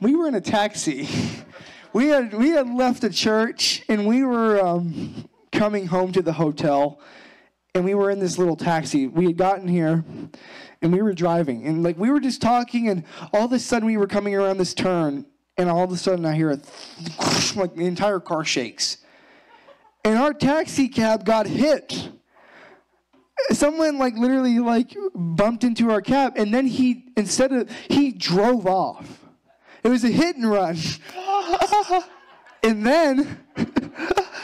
we were in a taxi. We had we had left a church and we were um, coming home to the hotel, and we were in this little taxi. We had gotten here, and we were driving, and like we were just talking, and all of a sudden we were coming around this turn, and all of a sudden I hear a th- like the entire car shakes, and our taxi cab got hit someone like literally like bumped into our cab and then he instead of he drove off it was a hit and run. And then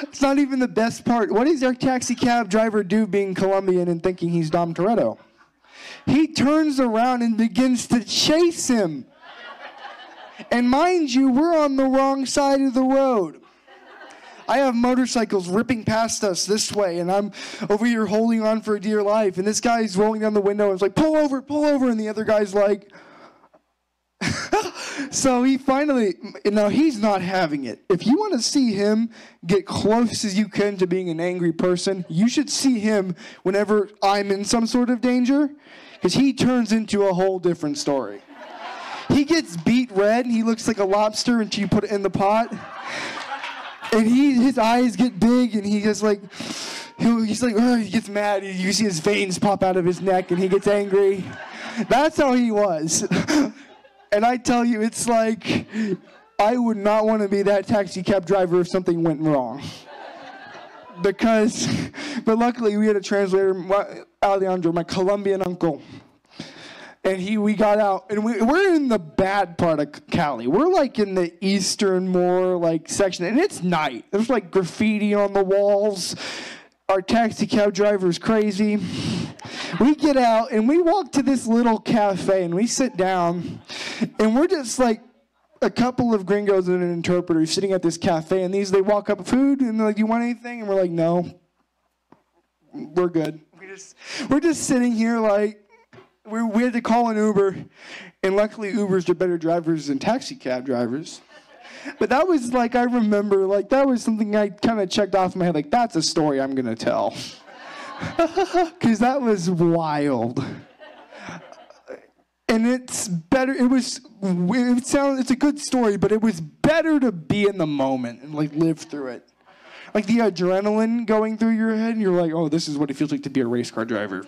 it's not even the best part. What does our taxi cab driver do being colombian and thinking he's dom toretto? He turns around and begins to chase him. And mind you we're on the wrong side of the road. I have motorcycles ripping past us this way, and I'm over here holding on for dear life. And this guy's rolling down the window and is like, pull over, pull over. And the other guy's like, so he finally, now he's not having it. If you want to see him get close as you can to being an angry person, you should see him whenever I'm in some sort of danger, because he turns into a whole different story. He gets beet red, and he looks like a lobster until you put it in the pot and he his eyes get big and he gets like he, he's like he gets mad you see his veins pop out of his neck and he gets angry that's how he was and i tell you it's like i would not want to be that taxi cab driver if something went wrong. Because but luckily we had a translator alejandro my colombian uncle. And he we got out and we, we're in the bad part of cali. We're like in the eastern more like section and it's night. There's like graffiti on the walls. Our taxi cab driver is crazy. We get out and we walk to this little cafe and we sit down and we're just like a couple of gringos and an interpreter sitting at this cafe and these they walk up food and they're like you want anything and we're like no we're good We're just, we're just sitting here like we, we had to call an Uber, and luckily Ubers are better drivers than taxi cab drivers. But that was like I remember, like that was something I kind of checked off in my head. Like that's a story I'm gonna tell, because that was wild. And it's better. It was. It sounds. It's a good story, but it was better to be in the moment and like live through it. Like the adrenaline going through your head, and you're like, "Oh, this is what it feels like to be a race car driver."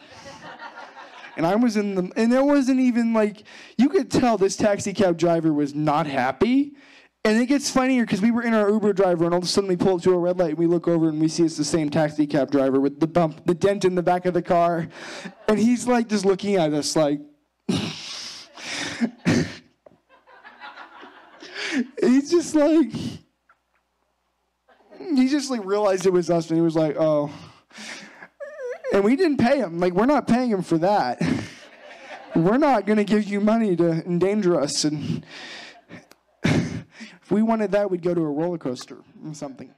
and I was in the, and it wasn't even like, you could tell this taxi cab driver was not happy. And it gets funnier because we were in our Uber driver, and all of a sudden we pull up to a red light, and we look over, and we see it's the same taxi cab driver with the bump, the dent in the back of the car, and he's like just looking at us like. He's just like, he just like realized it was us, and he was like, "Oh." And we didn't pay him. Like, we're not paying him for that. we're not going to give you money to endanger us. And if we wanted that, we'd go to a roller coaster or something.